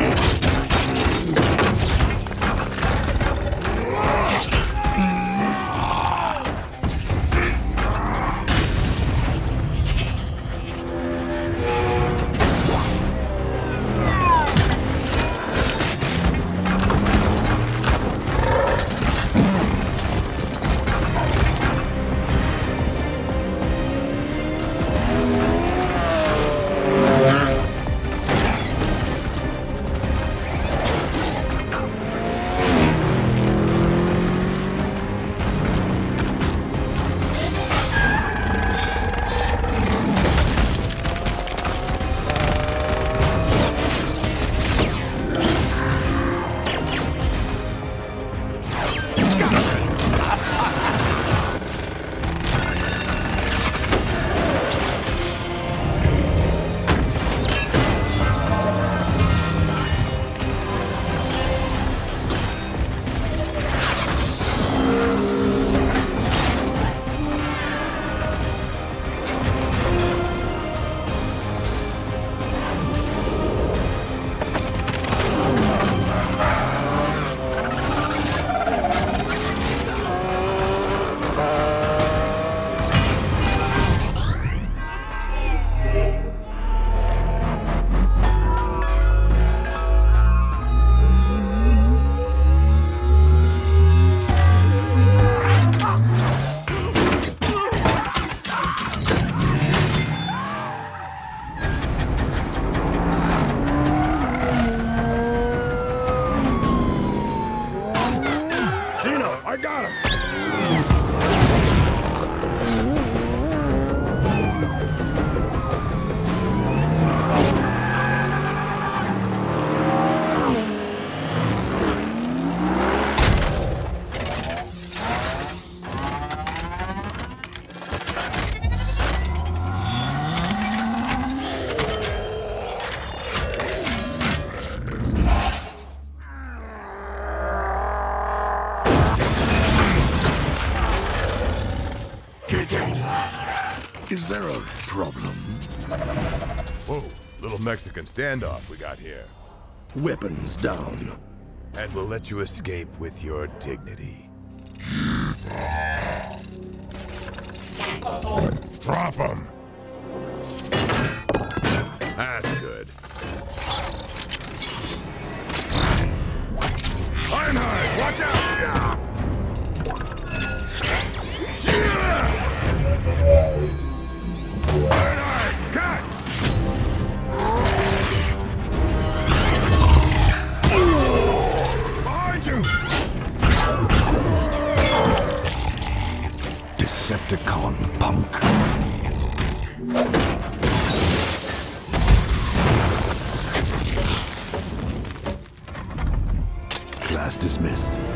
Dino, I got him! Is there a problem? Whoa, little Mexican standoff we got here. Weapons down. And we'll let you escape with your dignity. Drop him! Decepticon punk. Class dismissed.